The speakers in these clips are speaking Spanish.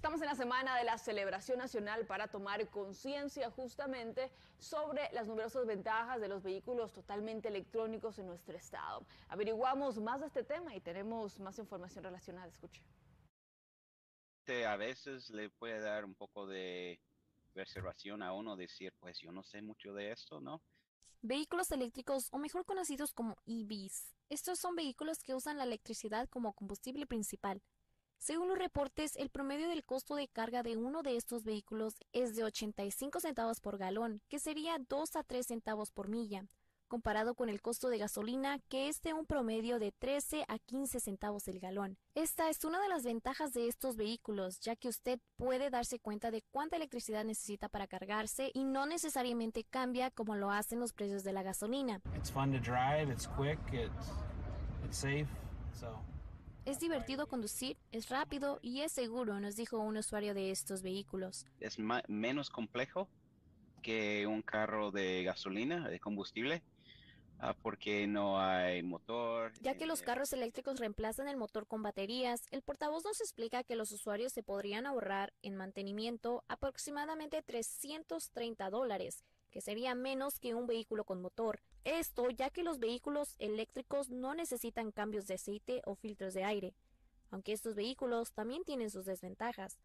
Estamos en la semana de la celebración nacional para tomar conciencia justamente sobre las numerosas ventajas de los vehículos totalmente electrónicos en nuestro estado. Averiguamos más de este tema y tenemos más información relacionada. Escuche. A veces le puede dar un poco de reservación a uno decir, pues yo no sé mucho de esto, ¿no? Vehículos eléctricos o mejor conocidos como EVs. Estos son vehículos que usan la electricidad como combustible principal según los reportes, el promedio del costo de carga de uno de estos vehículos es de 85 centavos por galón, que sería 2 a 3 centavos por milla, comparado con el costo de gasolina, que es de un promedio de 13 a 15 centavos el galón. Esta es una de las ventajas de estos vehículos, ya que usted puede darse cuenta de cuánta electricidad necesita para cargarse y no necesariamente cambia como lo hacen los precios de la gasolina. Es divertido conducir, es rápido y es seguro, nos dijo un usuario de estos vehículos. Es menos complejo que un carro de gasolina, de combustible, ah, porque no hay motor. Ya que los eh, carros eléctricos reemplazan el motor con baterías, el portavoz nos explica que los usuarios se podrían ahorrar en mantenimiento aproximadamente 330 dólares que sería menos que un vehículo con motor. Esto ya que los vehículos eléctricos no necesitan cambios de aceite o filtros de aire, aunque estos vehículos también tienen sus desventajas.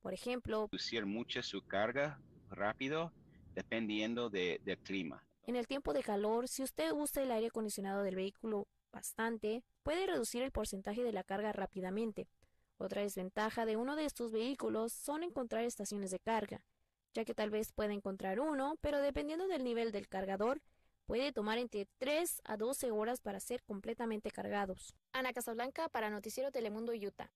Por ejemplo, reducir mucho su carga rápido dependiendo del clima. En el tiempo de calor, si usted usa el aire acondicionado del vehículo bastante, puede reducir el porcentaje de la carga rápidamente. Otra desventaja de uno de estos vehículos son encontrar estaciones de carga ya que tal vez pueda encontrar uno, pero dependiendo del nivel del cargador, puede tomar entre 3 a 12 horas para ser completamente cargados. Ana Casablanca para Noticiero Telemundo Utah.